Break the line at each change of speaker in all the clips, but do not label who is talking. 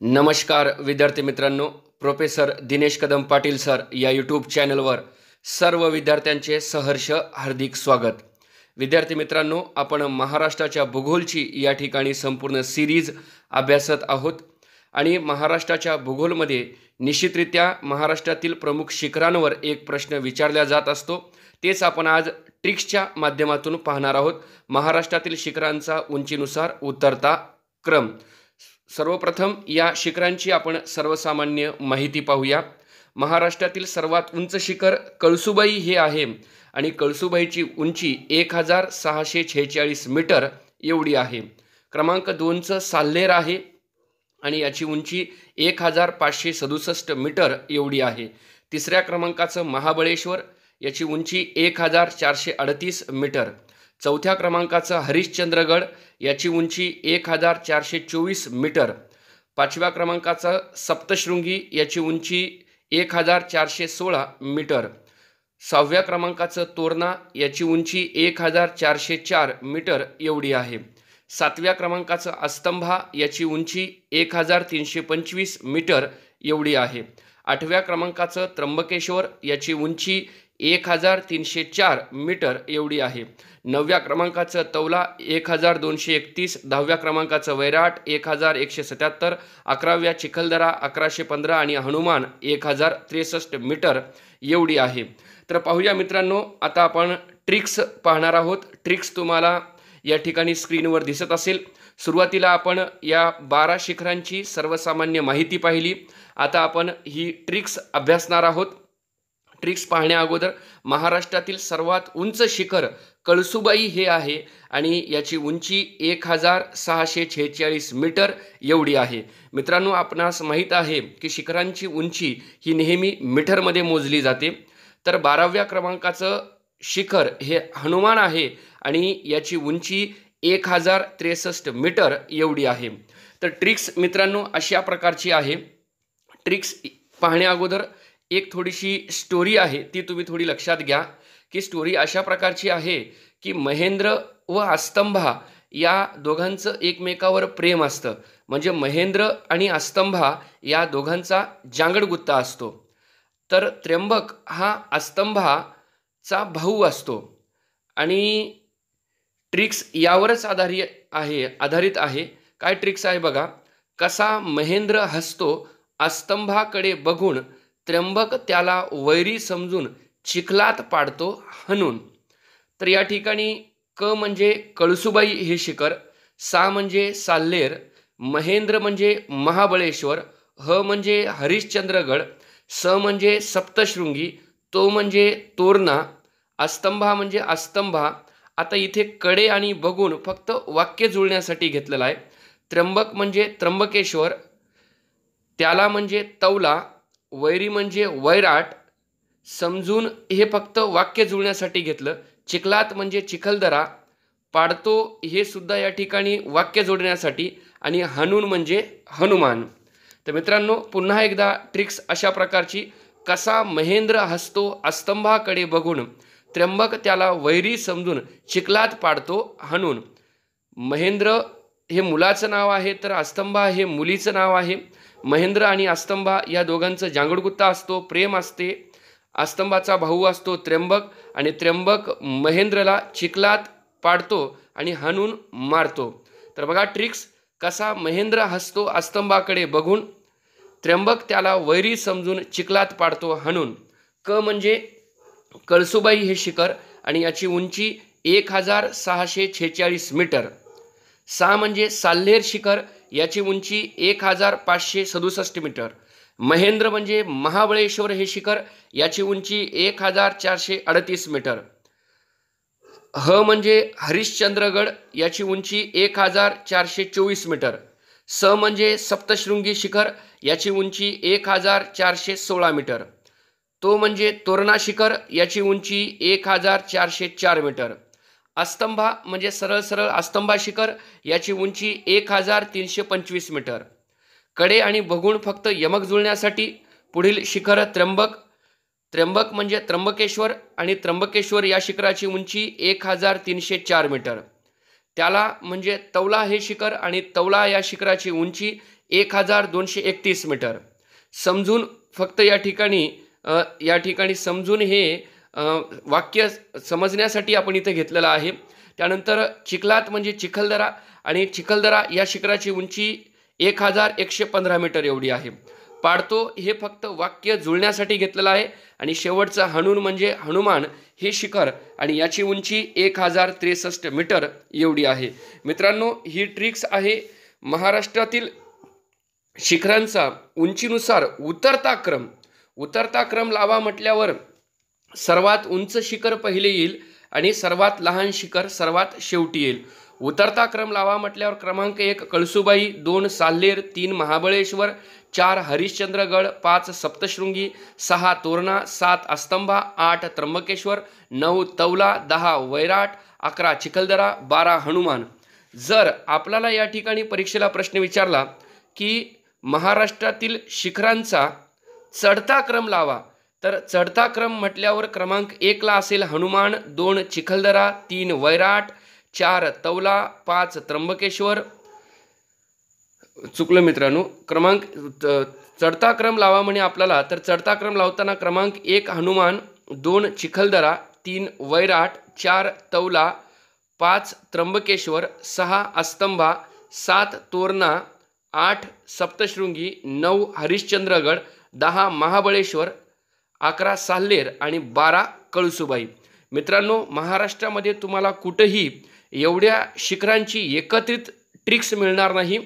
नमस्कार विद्यार्थी मित्रांनो. प्रोफेसर दिनेश कदम पाटील सर या यूट्यूब चॅनलवर सर्व विद्यार्थ्यांचे सहर्ष हार्दिक स्वागत. विद्यार्थी मित्रांनो आपण महाराष्ट्राच्या भूगोलची या ठिकाणी संपूर्ण सिरीज अभ्यासत आहोत. आणि महाराष्ट्राच्या भूगोलमध्ये निश्चितरित्या महाराष्ट्रातील प्रमुख शिखरांवर एक प्रश्न विचारला जात असतो. तेच आपण आज ट्रिक्सच्या माध्यमातून पाहणार आहोत. महाराष्ट्रातील शिखरांचा उंचीनुसार उतरता क्रम. सर्वप्रथम या शिखरांची आपण सर्वसामान्य माहिती पाहूया. महाराष्ट्रातील सर्वात उंच शिखर कळसुबाई हे आहे आणि कळसुबाईची उंची एक हजार सहाशे छेचाळीस मीटर एवढी आहे. क्रमांक दोनचं साल्हेर आहे आणि याची उंची एक हजार पाचशे सदुसष्ट मीटर एवढी आहे. तिसऱ्या क्रमांकाचं महाबळेश्वर याची उंची एक हजार चारशे अडतीस मीटर. चौथ्या क्रमांकाचं हरिश्चंद्रगड याची उंची एक हजार चारशे चोवीस मीटर. पाचव्या क्रमांकाचं सप्तशृंगी याची उंची एक हजार चारशे सोळा मीटर. सहाव्या क्रमांकाचं तोरणा याची उंची एक हजार चारशे चार मीटर एवढी आहे. सातव्या क्रमांकाचं अस्तंभा याची उंची एक हजार तीनशे पंचवीस मीटर एवढी आहे. आठव्या क्रमांकाचं त्र्यंबकेश्वर याची उंची एक हजार तीनशे चार मीटर एवढी आहे. नवव्या क्रमांकाचं तौला एक हजार दोनशे एकतीस दहाव्या क्रमांकाचं वैराट एक हजार एकशे सत्याहत्तर अकराव्या चिखलदरा अकराशे पंधरा आणि हनुमान एक हजार त्रेसष्ट मीटर एवढी आहे. तर पाहूया मित्रांनो आता आपण ट्रिक्स पाहणार आहोत. ट्रिक्स तुम्हाला या ठिकाणी स्क्रीनवर दिसत असेल. सुरुवातीला आपण या बारा शिखरांची सर्वसामान्य माहिती पाहिली. आता आपण ही ट्रिक्स अभ्यासणार आहोत. ट्रिक्स पाहण्याअगोदर महाराष्ट्रातील सर्वात उंच शिखर कळसुबाई हे आहे आणि याची उंची एक हजार सहाशे छेचाळीस मीटर एवढी आहे. मित्रांनो आपणास माहीत आहे की शिखरांची उंची ही नेहमी मीटरमध्ये मोजली जाते. तर बाराव्या क्रमांकाचं शिखर हे हनुमान आहे आणि याची उंची एक हजार त्रेसष्ट मीटर एवढी आहे. तर ट्रिक्स मित्रांनो अशा प्रकारची आहे. ट्रिक्स पाहण्याअगोदर एक थोडीशी स्टोरी आहे ती तुम्ही थोडी लक्षात घ्या की स्टोरी अशा प्रकारची आहे की महेंद्र व अस्तंभा या दोघांचं एकमेकावर प्रेम असतं. म्हणजे महेंद्र आणि अस्तंभा या दोघांचा जांगडगुत्ता असतो. तर त्र्यंबक हा चा भाऊ असतो. आणि ट्रिक्स यावरच आधारी आहे आधारित आहे. काय ट्रिक्स आहे बघा. कसा महेंद्र हसतो अस्तंभाकडे बघून त्र्यंबक त्याला वैरी समजून चिखलात पाडतो हनून. तर या ठिकाणी क म्हणजे कळसुबाई हे शिखर सा म्हणजे साल्लेर महेंद्र म्हणजे महाबळेश्वर ह म्हणजे हरिश्चंद्रगड स म्हणजे सप्तशृंगी तो म्हणजे तोरणा अस्तंभा म्हणजे अस्तंभा. आता इथे कडे आणि बघून फक्त वाक्य जुळण्यासाठी घेतलेलं आहे. त्र्यंबक म्हणजे त्र्यंबकेश्वर त्याला म्हणजे तौला वैरी म्हणजे वैराट. समजून हे फक्त वाक्य जुळण्यासाठी घेतलं. चिखलात म्हणजे चिखलदरा. पाडतो हे सुद्धा या ठिकाणी वाक्य जोडण्यासाठी आणि हनुन म्हणजे हनुमान. तर मित्रांनो पुन्हा एकदा ट्रिक्स अशा प्रकारची. कसा महेंद्र हसतो अस्तंभाकडे बघून त्र्यंबक त्याला वैरी समजून चिखलात पाडतो हणून. महेंद्र हे मुलाचं नाव आहे तर अस्तंभा हे मुलीचं नाव आहे. महेंद्र आणि अस्तंभा या दोघांचं जांगडगुत्ता असतो प्रेम असते. अस्तंभाचा भाऊ असतो त्र्यंबक आणि त्र्यंबक महेंद्रला चिखलात पाडतो आणि हणून मारतो. तर बघा ट्रिक्स कसा महेंद्र हसतो अस्तंभाकडे बघून. त्र्यंबक त्याला वैरी समजून चिखलात पाडतो हणून. क म्हणजे कळसुबाई हे शिखर आणि याची उंची एक हजार सहाशे छेचाळीस मीटर. सा म्हणजे साल्हेर शिखर याची उंची एक हजार पाचशे सदुसष्ट मीटर. महेंद्र म्हणजे महाबळेश्वर हे शिखर याची उंची एक हजार चारशे अडतीस मीटर. ह म्हणजे हरिश्चंद्रगड याची उंची एक हजार चारशे चोवीस मीटर. स म्हणजे सप्तशृंगी शिखर याची उंची एक हजार चारशे सोळा मीटर. तो म्हणजे तोरणा शिखर याची उंची एक हजार चारशे चार मीटर. अस्तंभा म्हणजे सरळ सरळ अस्तंभा शिखर याची उंची एक हजार तीनशे पंचवीस मीटर. कडे आणि बघून फक्त यमक जुळण्यासाठी पुढील शिखर त्र्यंबक त्र्यंबक म्हणजे त्र्यंबकेश्वर आणि त्र्यंबकेश्वर या शिखराची उंची एक हजार तीनशे चार मीटर. त्याला म्हणजे तौला हे शिखर आणि तौला या शिखराची उंची एक हजार दोनशे एकतीस मीटर. समजून फक्त या ठिकाणी या ठिकाणी समजून हे वाक्य समजण्यासाठी आपण इथं घेतलेलं आहे. त्यानंतर चिखलात म्हणजे चिखलदरा आणि चिखलदरा या शिखराची उंची एक हजार एकशे पंधरा मीटर एवढी आहे. पाडतो हे फक्त वाक्य जुळण्यासाठी घेतलेलं आहे आणि शेवटचं हनुन म्हणजे हनुमान हे शिखर आणि याची उंची एक हजार त्रेसष्ट मीटर एवढी आहे. मित्रांनो ही ट्रिक्स आहे महाराष्ट्रातील शिखरांचा उंचीनुसार उतरता क्रम उतरता क्रम लावा म्हटल्यावर सर्वात उंच शिखर पहिले येईल आणि सर्वात लहान शिखर सर्वात शेवटी येईल. उतरता क्रम लावा म्हटल्यावर क्रमांक एक कळसुबाई दोन साल्हेर तीन महाबळेश्वर चार हरिश्चंद्रगड पाच सप्तशृंगी सहा तोरणा सात अस्तंभा आठ त्र्यंबकेश्वर नऊ तौला दहा वैराट अकरा चिखलदरा बारा हनुमान. जर आपल्याला या ठिकाणी परीक्षेला प्रश्न विचारला की महाराष्ट्रातील शिखरांचा चढता क्रम लावा. तर चढता क्रम म्हटल्यावर क्रमांक एकला असेल हनुमान दोन चिखलदरा तीन वैराट चार तौला पाच त्र्यंबकेश्वर. चुकलं मित्रांनो. क्रमांक चढता क्रम लावा म्हणे आपल्याला. तर चढता क्रम लावताना क्रमांक एक हनुमान दोन चिखलदरा तीन वैराट चार तौला पाच त्र्यंबकेश्वर सहा अस्तंभा सात तोरणा आठ सप्तशृंगी नऊ हरिश्चंद्रगड दहा महाबळेश्वर अकरा साल्हेर आणि बारा कळसुबाई. मित्रांनो महाराष्ट्रामध्ये तुम्हाला कुठंही एवढ्या शिखरांची एकत्रित ट्रिक्स मिळणार नाही.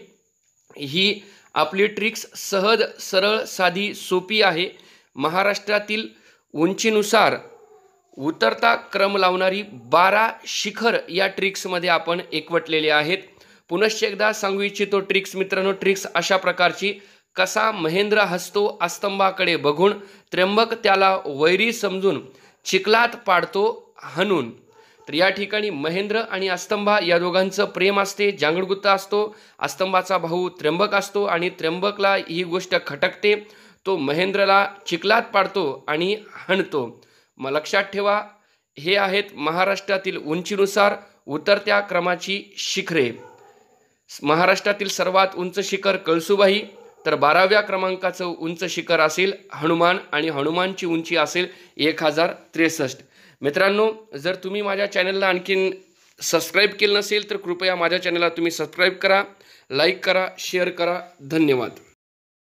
ही आपली ट्रिक्स सहज सरळ साधी सोपी आहे. महाराष्ट्रातील उंचीनुसार उतरता क्रम लावणारी बारा शिखर या ट्रिक्समध्ये आपण एकवटलेले आहेत. पुनश्च एकदा सांगू इच्छितो ट्रिक्स मित्रांनो ट्रिक्स अशा प्रकारची कसा महेंद्र हसतो अस्तंभाकडे बघून त्र्यंबक त्याला वैरी समजून चिखलात पाडतो हनून. तर या ठिकाणी महेंद्र आणि अस्तंभा या दोघांचं प्रेम असते जांगडगुत्ता असतो अस्तंभाचा भाऊ त्र्यंबक असतो आणि त्र्यंबकला ही गोष्ट खटकते तो महेंद्रला चिखलात पाडतो आणि हणतो. मग लक्षात ठेवा हे आहेत महाराष्ट्रातील उंचीनुसार उतरत्या क्रमाची शिखरे. महाराष्ट्रातील सर्वात उंच शिखर कळसुबाई तर बाराव्या क्रमांकाचं उंच शिखर असेल हनुमान आणि हनुमानची उंची असेल एक हजार त्रेसष्ट. मित्रांनो जर तुम्ही माझ्या चॅनलला आणखीन सबस्क्राईब केलं नसेल तर कृपया माझ्या चॅनलला तुम्ही सबस्क्राईब करा लाईक करा शेअर करा. धन्यवाद.